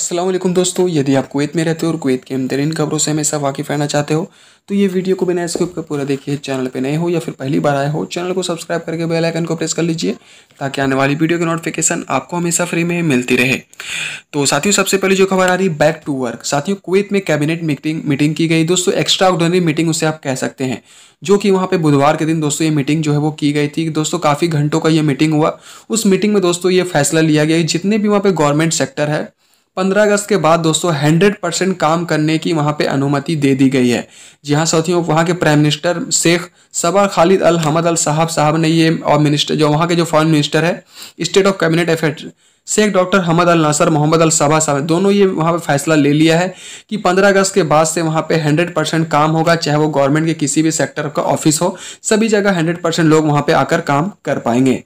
वालेकुम दोस्तों, यदि आप कुवैत में रहते हो और कुवैत की बेहतरीन खबरों से हमेशा वाकिफ रहना चाहते हो तो ये वीडियो को बिना स्किप कर पूरा देखिए। चैनल पे नए हो या फिर पहली बार आए हो, चैनल को सब्सक्राइब करके बेल आइकन को प्रेस कर लीजिए, ताकि आने वाली वीडियो की नोटिफिकेशन आपको हमेशा फ्री में मिलती रहे। तो साथियों, सबसे पहले जो खबर आ रही बैक टू वर्क साथियों कुवैत में कैबिनेट मीटिंग मीटिंग की गई। दोस्तों एक्स्ट्रा ऑर्डनरी मीटिंग उसे आप कह सकते हैं, जो कि वहाँ पे बुधवार के दिन दोस्तों ये मीटिंग जो है वो की गई थी। दोस्तों, काफ़ी घंटों का ये मीटिंग हुआ। उस मीटिंग में दोस्तों ये फैसला लिया गया जितने भी वहाँ पे गवर्नमेंट सेक्टर है पंद्रह अगस्त के बाद दोस्तों हंड्रेड परसेंट काम करने की वहाँ पे अनुमति दे दी गई है। जी हाँ साथियों, वहाँ के prime minister Sheikh Sabah Khalid Al Hamad Al साहब साहब ने ये, और मिनिस्टर जो वहाँ के जो फॉरेन मिनिस्टर है state of cabinet affair Sheikh doctor Hamad Al Nasser Mohammad Al Sabah साहब, दोनों ये वहाँ पे फैसला ले लिया है कि पंद्रह अगस्त के बाद से वहाँ पे हंड्रेड परसेंट काम होगा, चाहे वो गवर्नमेंट के किसी भी सेक्टर का ऑफ़िस हो, सभी जगह हंड्रेड परसेंट लोग वहाँ पे आकर काम कर पाएँगे।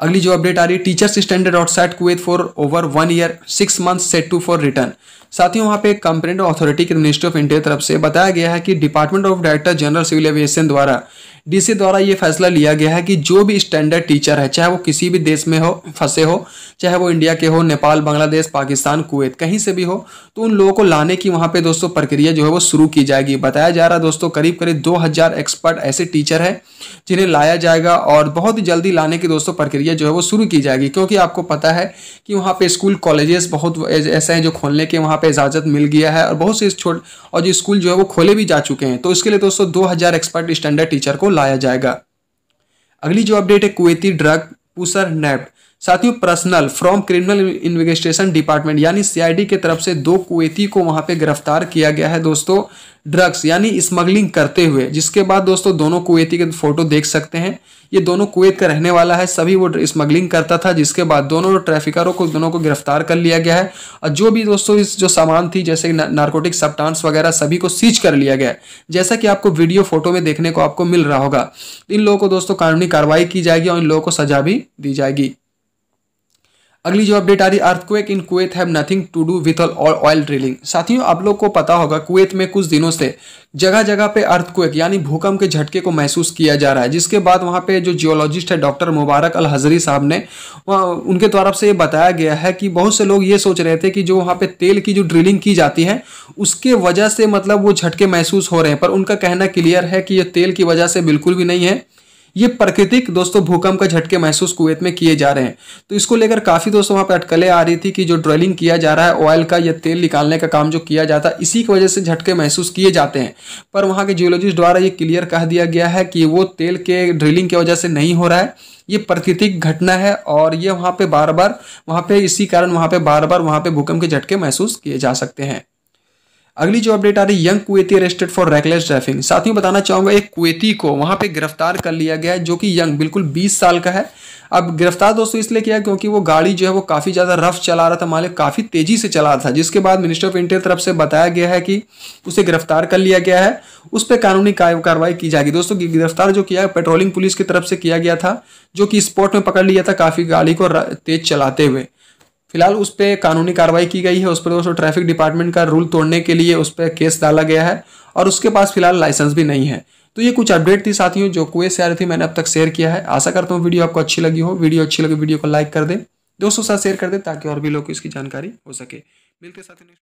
अगली जो अपडेट आ रही है teachers standard outside Kuwait for over one year six month set to for return साथ ही वहाँ पे कंप्लेंट अथॉरिटी के मिनिस्ट्री ऑफ़ इंडिया तरफ़ से बताया गया है कि department of director general civil aviation द्वारा डीसी द्वारा ये फैसला लिया गया है कि जो भी स्टैंडर्ड टीचर है, चाहे वो किसी भी देश में हो, फंसे हो, चाहे वो इंडिया के हो, नेपाल, बांग्लादेश, पाकिस्तान, कुवैत, कहीं से भी हो तो उन लोगों को लाने की वहाँ पे दोस्तों प्रक्रिया जो है वो शुरू की जाएगी। बताया जा रहा है दोस्तों करीब करीब दो हज़ार एक्सपर्ट ऐसे टीचर है, जिन्हें लाया जाएगा और बहुत ही जल्दी लाने की दोस्तों प्रक्रिया जो है वो शुरू की जाएगी। क्योंकि आपको पता है कि वहाँ पे स्कूल कॉलेजेस बहुत ऐसे हैं जो खोलने के वहाँ पे इजाज़त मिल गया है और बहुत से छोटे और जो स्कूल जो है वो खोले भी जा चुके हैं। तो इसके लिए दोस्तों, दो हज़ार एक्सपर्ट स्टैंडर्ड टीचर को लाया जाएगा। अगली जो अपडेट है, कुवैती ड्रग पुसर नेप्ट साथियों personal from criminal investigation department यानी सीआईडी के तरफ़ से दो कुवैती को वहाँ पे गिरफ़्तार किया गया है दोस्तों ड्रग्स यानी स्मगलिंग करते हुए। जिसके बाद दोस्तों, दोनों कुवैती के फ़ोटो देख सकते हैं। ये दोनों कुवैत का रहने वाला है, सभी वो स्मगलिंग करता था, जिसके बाद दोनों ट्रैफिकरों को, दोनों को गिरफ़्तार कर लिया गया है। और जो भी दोस्तों, इस जो सामान थी, जैसे नार्कोटिक सब्टांस वगैरह, सभी को सीज कर लिया गया है। जैसा कि आपको वीडियो फ़ोटो में देखने को आपको मिल रहा होगा। इन लोगों को दोस्तों, कानूनी कार्रवाई की जाएगी और इन लोगों को सजा भी दी जाएगी। अगली जो अपडेट आ रही है earthquake in Kuwait have nothing to do with oil drilling साथियों, आप लोग को पता होगा कुवैत में कुछ दिनों से जगह जगह पे अर्थक्वेक यानी भूकंप के झटके को महसूस किया जा रहा है। जिसके बाद वहाँ पे जो जियोलॉजिस्ट है डॉक्टर मुबारक अल हजरी साहब ने, वहाँ उनके तरफ़ से ये बताया गया है कि बहुत से लोग ये सोच रहे थे कि जो वहाँ पे तेल की जो ड्रिलिंग की जाती है, उसके वजह से मतलब वो झटके महसूस हो रहे हैं। पर उनका कहना क्लियर है कि ये तेल की वजह से बिल्कुल भी नहीं है। ये प्राकृतिक दोस्तों भूकंप का झटके महसूस कुवैत में किए जा रहे हैं। तो इसको लेकर काफ़ी दोस्तों वहाँ पर अटकलें आ रही थी कि जो ड्रिलिंग किया जा रहा है ऑयल का या तेल निकालने का काम जो किया जाता है, इसी की वजह से झटके महसूस किए जाते हैं। पर वहाँ के जियोलॉजिस्ट द्वारा ये क्लियर कह दिया गया है कि वो तेल के ड्रिलिंग की वजह से नहीं हो रहा है। ये प्राकृतिक घटना है और ये वहाँ पे बार बार वहाँ पे इसी कारण वहाँ पे बार बार वहाँ पे भूकंप के झटके महसूस किए जा सकते हैं। अगली जो अपडेट आ रही young Kuwaiti arrested for reckless driving साथियों, बताना चाहूँगा, एक कुवैती को वहाँ पे गिरफ़्तार कर लिया गया है, जो कि यंग, बिल्कुल 20 साल का है। अब गिरफ़्तार दोस्तों इसलिए किया क्योंकि वो गाड़ी जो है, वो काफ़ी ज़्यादा रफ चला रहा था, मालिक काफ़ी तेज़ी से चला रहा था। जिसके बाद मिनिस्टर ऑफ़ इंटीरियर तरफ़ से बताया गया है कि उसे गिरफ़्तार कर लिया गया है। उस पर कानूनी कार्रवाई की जाएगी। दोस्तों गिरफ़्तार जो किया पेट्रोलिंग पुलिस की तरफ़ से किया गया था, जो कि स्पॉट में पकड़ लिया था काफ़ी गाड़ी को तेज चलाते हुए। फ़िलहाल उस पर कानूनी कार्रवाई की गई है, उस पर दोस्तों ट्रैफ़िक डिपार्टमेंट का रूल तोड़ने के लिए उस पर केस डाला गया है और उसके पास फ़िलहाल लाइसेंस भी नहीं है। तो ये कुछ अपडेट थी साथियों जो कुएँ से आ रही थी, मैंने अब तक शेयर किया है। आशा करता हूँ वीडियो आपको अच्छी लगी हो। वीडियो अच्छी लगी, वीडियो को लाइक कर दे। दोस्तों साथ शेयर कर दे ताकि और भी लोग इसकी जानकारी हो सके। मिलते साथ